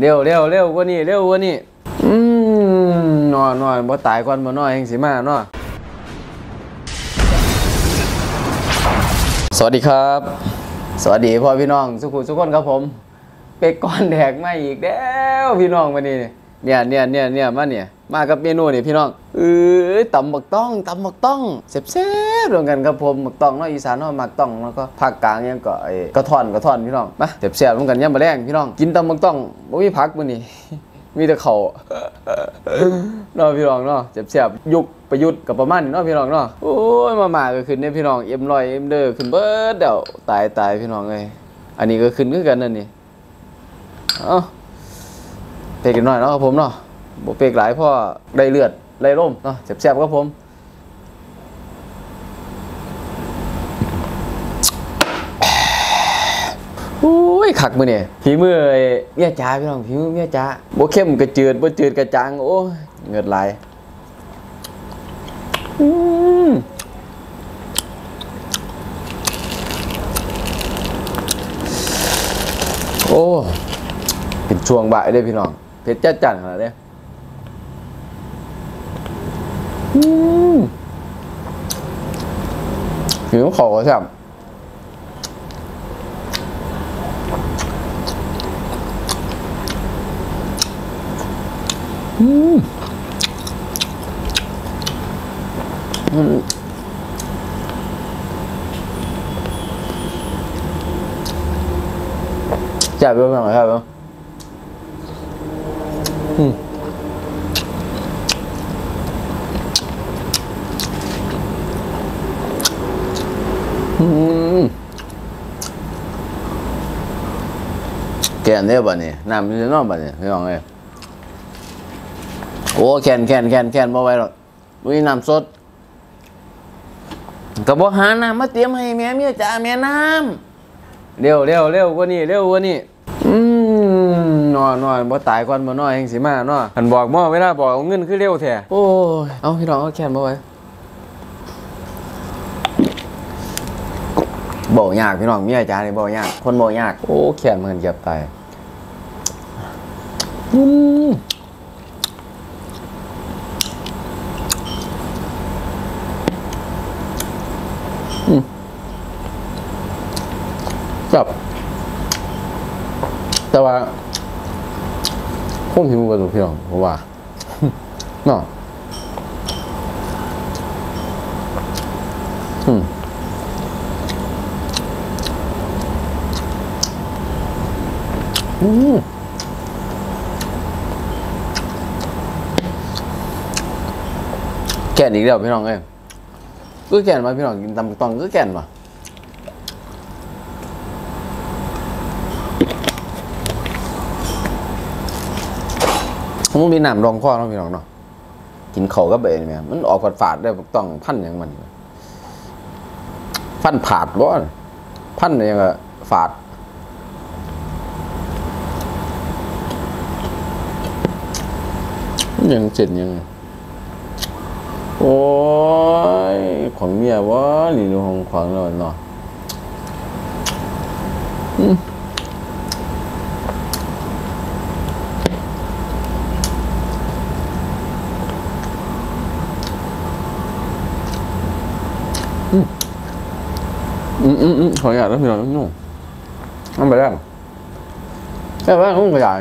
เร็วเร็วเร็วกว่านี้เร็วกว่านี้อืมนอนนอนบ่ตายก่อนบ่นอนแห่งสิมาเนาะสวัสดีครับ สวัสดีพ่อพี่น้องสุขุทุกคนครับผม เป็กก้อนแดกมาอีกแล้วพี่น้องวันนี้เนี่ยเนี่ยเนี่ยเนี่ยมาเนี่ยมากับเมนูนี่พี่น้องเออตำบักต้องตำบักต้องเซ็บเซ บรวมกันครับผมบักตองเนาะอีสานเนาะหมักตองแล้วก็ภาคกลางยังก็ไอ้กระท่อนกระท่อนพี่น้องมาเซ็บเซ็บรวมกันยามมื้อแรงพี่น้องกินตำบักตองบ่มีผักมื้อนี้มีแต่เขาเนาะพี่น้องเนาะเจ็บเสียบยุคประยุทธ์กับประมาณนี้เนาะพี่น้องเนาะโอ้ยมาหมาก็ขึ้นเนี่ยพี่น้องเอ็มลอยเอ็มเดอร์ขึ้นเบิดเดี๋ยวตายตายพี่น้องเลยอันนี้ก็ขึ้นคือกันนั่นนี่เอ้าเปกกันหน่อยเนาะครับผมเนาะบ่เปกหลายพราะได้เลือดได้ร่มเนาะเจ็บเสียบครับผมโอ้ยขักมือเนี่ยผีมือไอ้เมียจ้าพี่น้องผีมือเมียจ้าบ่เข้มกระจืดบ่จืดกระจางโอ้ยเหงือดไหลอืมโอ้เป็นช่วงบ่ายเด้อพี่น้องเผ็ดจัดจัดขนาดเด้ออืมหิวขอครับ จับไปบ้างครับอืมอืมแกนได้ป่ะเนี่ยน้ำมันจะน อกป่ะเนี่ยพี่น้องเอ้ยโอ้แคนแคนแคนแคนบ่ไหวหรอกมีน้ำสดก็บ่หาน้ำมาเตรียมให้แม่เมียจ๋าแม่น้ำเร็วเร็วเร็วกว่านี้เร็วกว่านี้อืมนอนนอนบ่ตายก่อนบ่นอนแห่งสิมาเนาะหันบอกหม้อเวลาบอกเอาเงินคือเร็วแท้โอ้ยเอาพี่น้องเอาแขนบ่ไว้บ่ยากพี่น้องเมียจ๋านี่บ่ยากคนบ่ยาก โอ้แขนมันเหยียบตายอืม แบบแต่ว่าผมหิวกว่าตัวพี่น้องเพราะว่าเนาะอืมอืมแก่นอีกแล้วพี่น้องเอ้ยก็แก่นมาพี่น้องกินตำตองก็แก่นมา มันมีน้ำรองคอเนาะพี่น้องเนาะกินเขาก็เบนเนี่ยมันออกฝาดได้ต้องพันอย่างมัน พันผาดบ่พันอย่างก็ฝาดยังเจ็ดยัง โอ้ยของเมียวะหรือของขวางเราเนาะอืมอืม อืมอืมอืมขออยากแล้วพี่น้องนุ่งมันไปแล้วแต่ว่านุ่งกระจาย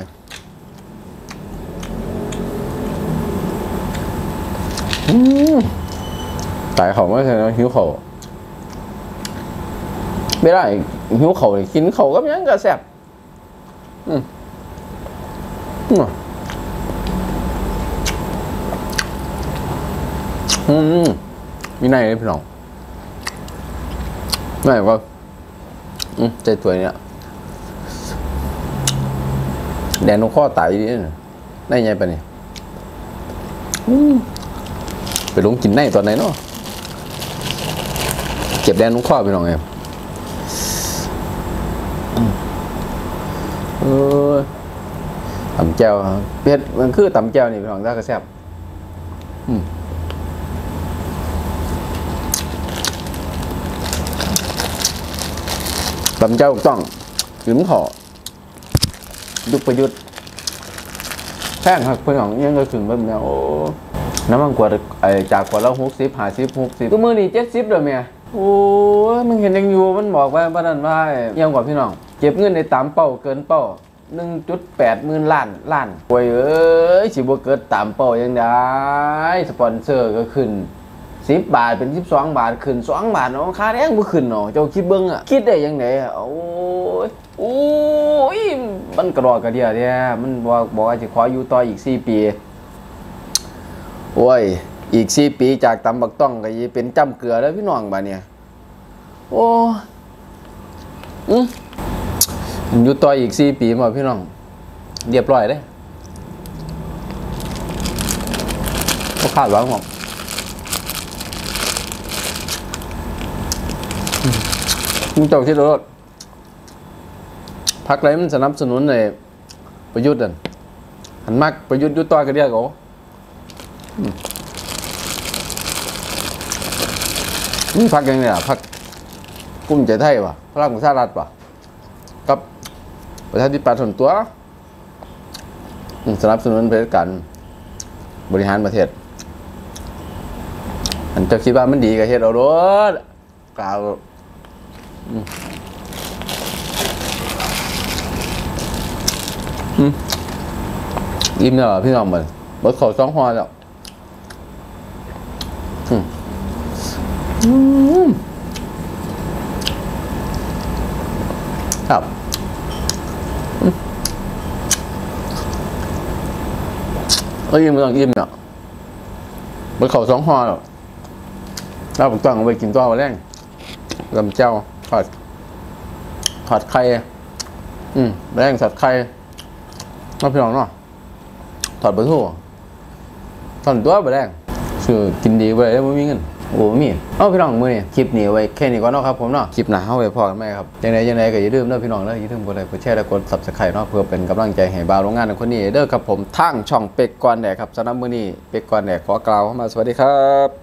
อืมแตายเขาไม่ใช่นะหิวเขาไม่ได้หิวเขาเลยกินเขาก็ยังกระแสบอืมอืมอืมมีไหนเลยพี่น้อง ไหนก็อืมใจตัวเนี่ยแดนนกข้อตายดีนี่ได้ไงปะเนี่ยอืมไปลงกินในตอนไหนเนาะเก็บแดนลุงข้อไปหน่อยเออตำแก้วเพชรมันคือตำแก้วนี่พี่น้องได้กระแซบ ตำแก้วถูกต้องหยุนขอยุดประยุทธ์แพงครับเพื่อนของยังก็ขึ้นแบบเนี้ยโอ้น้ำมันกวดไอจากกวดละหกสิบห้าสิบหกสิบก็มือนี่เจ็ดสิบเลยเมียโอ้ยมึงเห็นยังอยู่มันบอกว่าบ้านนั้นว่าไอ้ยังกว่าพี่น้อง เก็บเงินในตามเป้าเกินเป้าหนึ่งจุดแปดหมื่นล้านล้านโอ้ยเอ้ยสิบ่เกิดตามเป้ายังได้สปอนเซอร์ก็ขึ้น สิบบาทเป็นสิบสองบาทขึ้นสองบาทเนาะค่าแรงบ่ขึ้นเนาะเจ้าคิดเบิ่งอะคิดได้ยังไงอะโอ้ยโอ้ยมันกระดอกกระเดียเนี่ยมันบอกบอกว่าจะขออยู่ต่ออีกสี่ปีโอ้ยอีกสี่ปีจากตำบักต้องก็สิเป็นจ้ำเกลือแล้วพี่น้องบาดเนี่ยโอ้อืมอยู่ต่ออีกสี่ปีมาพี่น้องเรียบร้อยเลยก็คาดหวังหรอก มึงเจ้าคิดรถพักไรมันสนับสนุนในประยุทธ์อะหันมากประยุทธ์ยุต่อกันเดียวก็มึงพักยังไงอะพักกุ้มใจไทยวะพลังประชารัฐวะกับประชาธิปัตย์ส่วนตัวสนับสนุนเผด็จการบริหารประเทศอันจะคิดว่ามันดีกับเฮ็ดเอารถกล่าว อิ่มแล้วเหรอพี่น้องมันเบิดขอสองหัวแล้วอืมอืมครับอืมเอ้ยอิ่มไม่ต้องอิ่มเนาะเบิดขอสองหัวแล้วเราผมต้องเอาไปกินตัวมาแรงลำเจ้า ทอดทอดไข่ อืมแรงทอดไข่มาพี่น้องเนาะถอดประตูถอดตัวไปแรกชื่อกินดีไปแล้วไม่มีเงินโอ้มีเอาพี่น้องมือนี่คลิปนี้ไว้แค่นี้ก่อนเนาะครับผมเนาะคลิปหนาเอาไว้พอกันไหมครับยังไงยังไงก็อย่าลืมเด้อพี่น้องเด้ออย่าลืมกดไลค์กดแชร์และกด subscribe เนาะเพื่อเป็นกำลังใจให้บ่าวโรงงานคนนี้เด้อครับผมทางช่องเป็กกอนแดกครับสำหรับมือนี้เป็กกอนแดกขอกล่าวเข้ามาสวัสดีครับ